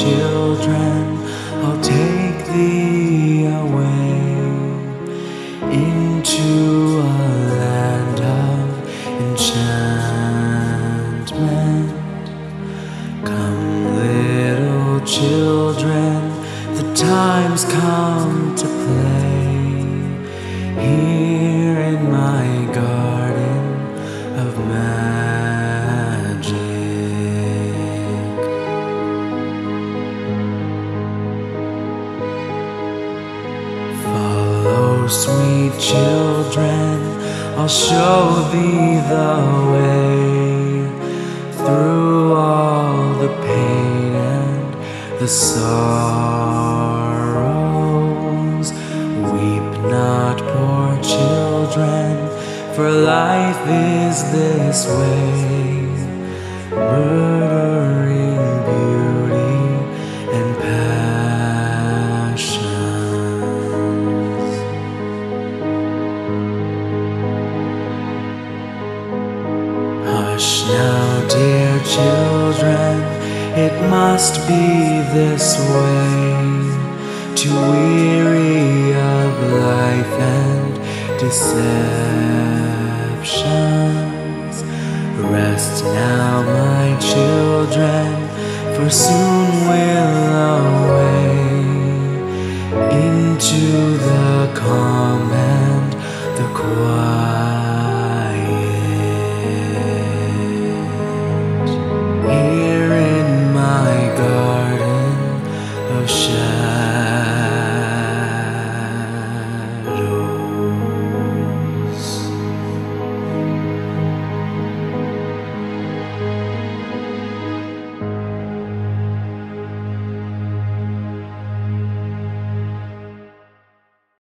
children, I'll take thee away into a land of enchantment. Come, little children, the time's come to play here in my. Sweet children, I'll show thee the way through all the pain and the sorrows. Weep not, poor children, for life is this way, murdering now, dear children, it must be this way. Too weary of life and deceptions. Rest now, my children, for soon